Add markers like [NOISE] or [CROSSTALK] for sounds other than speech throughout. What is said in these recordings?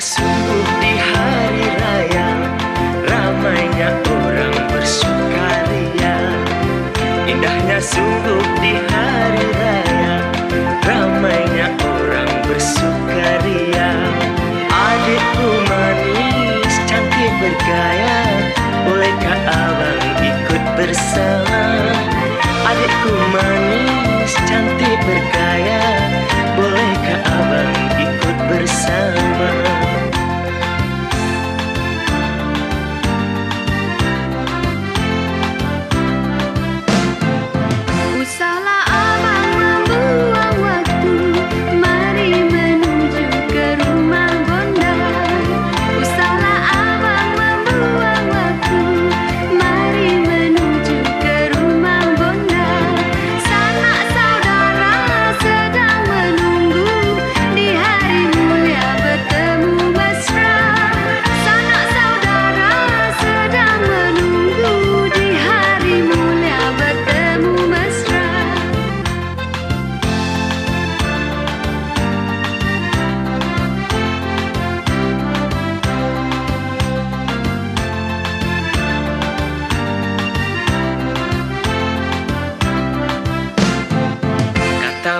assim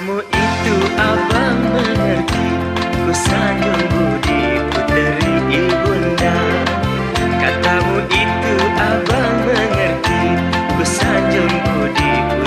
Kamu itu abang mengerti? Ku sayang budi puteri ibunda. Katamu itu abang mengerti? Ku sayang budi puteri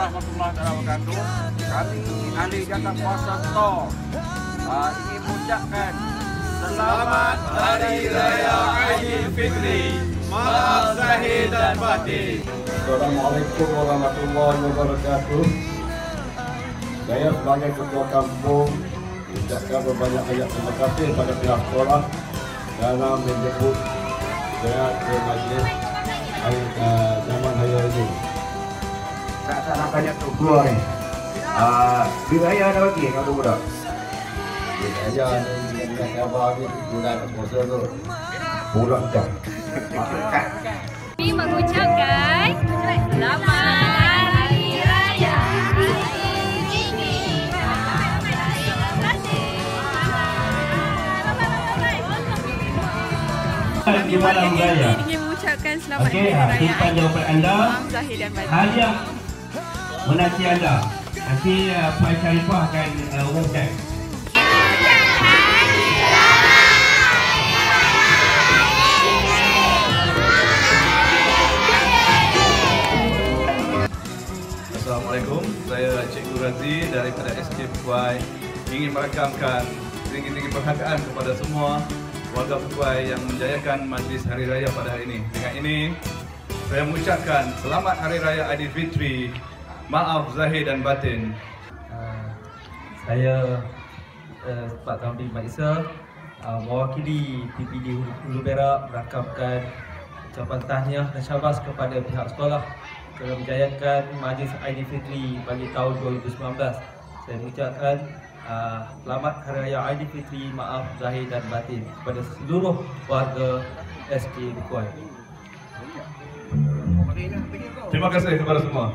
warahmatullahi wabarakatuh. Kami ahli jatah kuasa store uh, ingin mengucapkan Selamat Hari Raya Aidilfitri. Maaf zahir dan batin. Assalamualaikum warahmatullahi wabarakatuh. Saya sebagai ketua kampung ucapkan berbanyak-banyak terima kasih pada pihak sekolah dalam menjemput saya ke majlis tu keluar ni. Ah, uh, raya ada lagi kalau budak. Raya ni dengan khabar ni bulan puasa tu. Bulan jam. Makan. Kami mengucapkan Selamat Hari Raya di malam raya. ingin mengucapkan selamat Okey, hari ha, raya. simpan jawapan anda. Maaf zahir dan batin. Hadiah menanti anda. Nanti uh, Pak Syarifah akan uh, umumkan. Assalamualaikum, saya Cikgu Razi daripada SK Puai ingin merakamkan tinggi-tinggi perhargaan kepada semua warga Puai yang menjayakan majlis Hari Raya pada hari ini. Dengan ini, saya mengucapkan Selamat Hari Raya Aidilfitri. Maaf zahir dan batin. Uh, saya uh, Pak Tamri Maisa uh, mewakili PPD Hulu, Perak merakamkan ucapan tahniah dan syabas kepada pihak sekolah kerana menjayakan Majlis Aidilfitri bagi tahun 2019. Saya mengucapkan uh, selamat Hari Raya Aidilfitri, maaf zahir dan batin kepada seluruh warga SK Bukuai. Terima kasih kepada semua.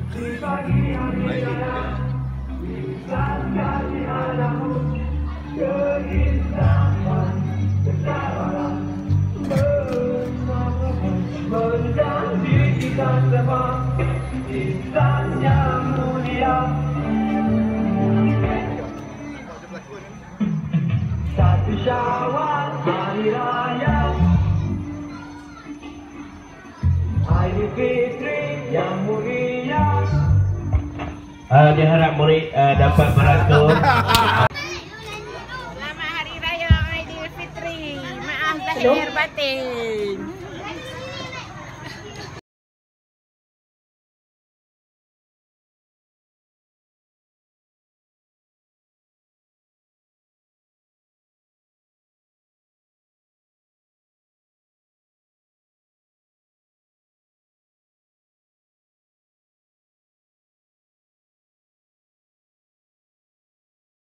Thank. Uh, dia harap murid uh, dapat beratur [LAUGHS] Selamat Hari Raya Aidilfitri. Maaf zahir batin.